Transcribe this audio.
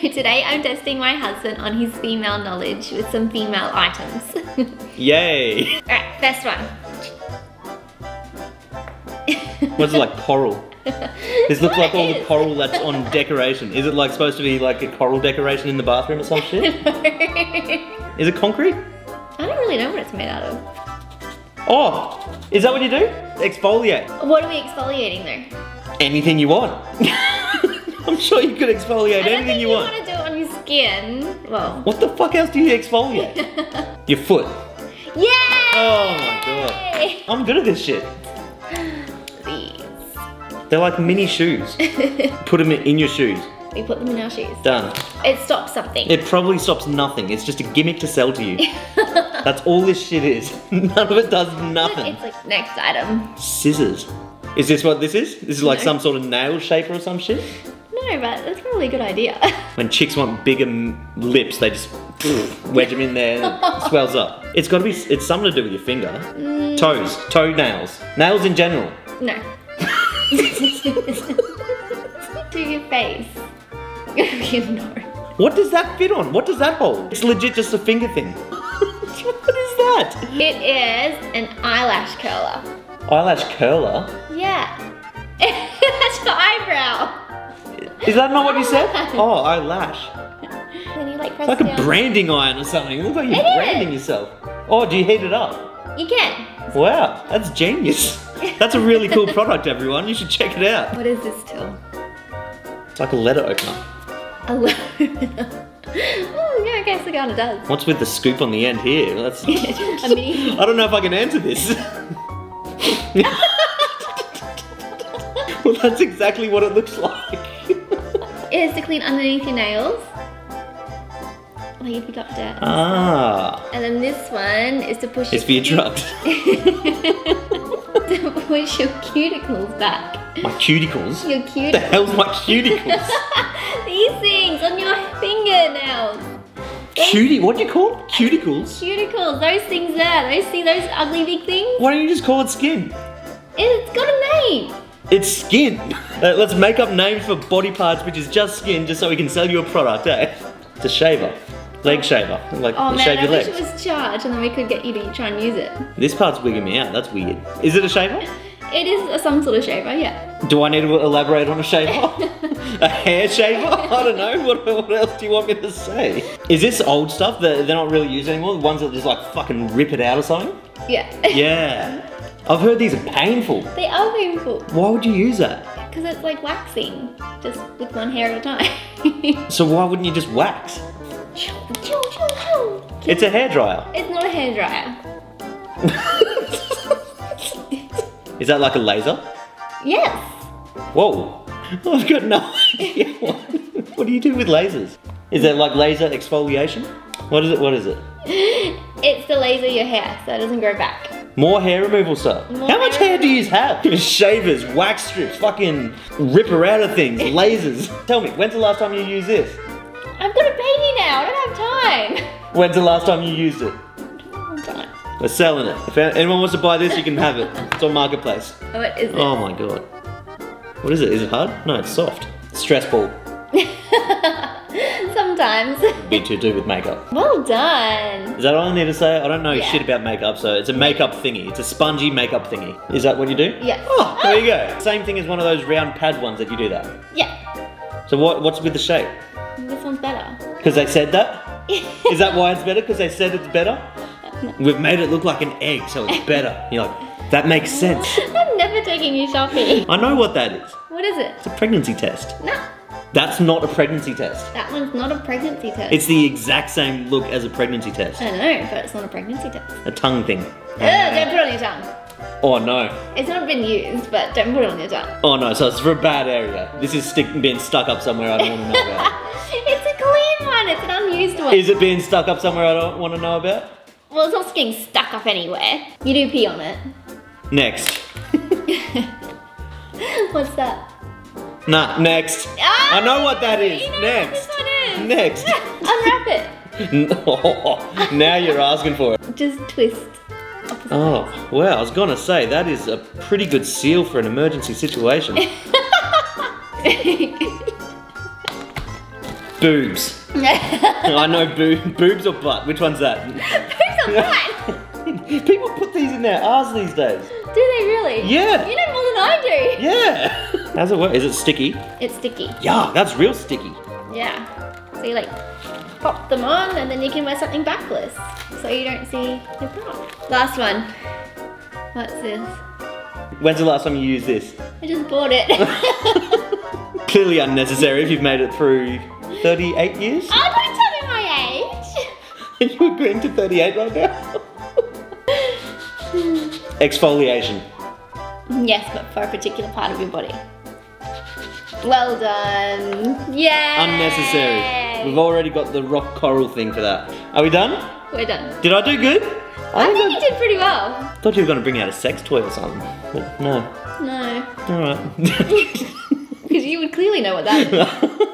Today I'm testing my husband on his female knowledge with some female items. Yay! Alright, first one. What's it like coral? This looks like all the coral that's on decoration. Is it like supposed to be like a coral decoration in the bathroom or some shit? Is it concrete? I don't really know what it's made out of. Oh, is that what you do? Exfoliate. What are we exfoliating though? Anything you want. I'm sure you could exfoliate anything you you want. want to do it on your skin. Well, What the fuck else do you exfoliate? Your foot. yay! Oh my god. I'm good at this shit. These. They're like mini shoes. Put them in your shoes. We put them in our shoes. Done. It stops something. It probably stops nothing. It's just a gimmick to sell to you. That's all this shit is. None of it does nothing. It's like next item. Scissors. Is this what this is? This is like No. some sort of nail shaper or some shit? No, but that's probably a good idea. When chicks want bigger m- lips, they just wedge them in there and it swells up. It's got to be, it's something to do with your finger. Mm. Toes, toe nails, nails in general. no. to your face. you know. What does that fit on? What does that hold? It's legit just a finger thing. what is that? It is an eyelash curler. Eyelash curler? Yeah. That's your eyebrow. Is that not what you said? Oh, eyelash. Then you like press It's like a branding iron or something. It looks like you're It is. branding yourself. Oh, do you heat it up? You can. Wow, that's genius. That's a really cool product, everyone. You should check it out. What is this till? It's like a letter opener. Aluminum. oh, yeah, I guess it kind of does. What's with the scoop on the end here? That's. I mean, I don't know if I can answer this. well, that's exactly what it looks like. It is to clean underneath your nails. Like if you got dirt. ah, And then this one is to push it's for your drugs. to push your cuticles back. My cuticles. Your What the hell's my cuticles? These things on your fingernails. Cutie? What do you call it? Cuticles? Cuticles, those things there. Those see those ugly big things? Why don't you just call it skin? It's got a name. It's skin. Uh, let's make up names for body parts which is just skin just so we can sell you a product, eh? It's a shaver. Leg shaver. Like Oh man, shave I your wish legs. it was charged and then we could get you to try and use it. This part's wigging me out. That's weird. Is it a shaver? It is a, some sort of shaver, yeah. Do I need to elaborate on a shaver? a hair shaver? I don't know. What, what else do you want me to say? Is this old stuff that they're not really used anymore? The ones that just like fucking rip it out or something? Yeah. Yeah. I've heard these are painful. they are painful Why would you use that? because it's like waxing, just with one hair at a time. So why wouldn't you just wax? It's a hairdryer. It's not a hairdryer. Is that like a laser? Yes. Whoa. I've got no idea. What, what do you do with lasers? Is it like laser exfoliation? What is it? What is it? It's to laser your hair so it doesn't grow back. More hair removal stuff. More How much hair hair do you have? Shavers, wax strips, fucking ripper out of things, lasers. Tell me, when's the last time you used this? I've got a baby now. I don't have time. When's the last time you used it? We're selling it. If anyone wants to buy this, you can have it. It's on Marketplace. What is it? Oh my god. What is it? Is it hard? No, it's soft. Stress ball. Sometimes. Bit to do with makeup. Well done. Is that all I need to say? I don't know Yeah. shit about makeup, so it's a makeup thingy. It's a spongy makeup thingy. Is that what you do? Yes. Oh, there you go. Same thing as one of those round pad ones that you do that. Yeah. So what? What's with the shape? This one's better. Because they said that? Is that why it's better? Because they said it's better? We've made it look like an egg, so it's better. You're like, that makes sense. I'm never taking you shopping. I know what that is. What is it? It's a pregnancy test. No, That's not a pregnancy test. that one's not a pregnancy test. It's the exact same look as a pregnancy test. I know, but it's not a pregnancy test. A tongue thing. Ugh, don't put it on your tongue. Oh no. It's not been used, but don't put it on your tongue. Oh no, so it's for a bad area. This is stick, being stuck up somewhere I don't want to know about. it's a clean one. It's an unused one. Is it being stuck up somewhere I don't want to know about? well, it's not getting stuck up anywhere. You do pee on it. Next. What's that? Nah, next. Ah, I know what that is. you know Next. What this one is. Next. Unwrap it. No, now you're asking for it. Just twist. Oh, well, I was gonna say, that is a pretty good seal for an emergency situation. Boobs. I know boo- boobs or butt. Which one's that? Boobs are fine. People put these in their arse these days. Do they really? Yeah. You know more than I do. Yeah. How's it work? Is it sticky? It's sticky. Yeah, that's real sticky. Yeah. So you like pop them on and then you can wear something backless. So you don't see your bra. Last one. What's this? When's the last time you used this? I just bought it. Clearly unnecessary if you've made it through 38 years. oh, don't tell me my age. Are you agreeing to 38 right now? Exfoliation. Yes, but for a particular part of your body. Well done. Yeah. Unnecessary. We've already got the rock coral thing for that. Are we done? We're done. Did I do good? I think think you did pretty well. thought you were going to bring out a sex toy or something. But no. No. Alright. Because you would clearly know what that is.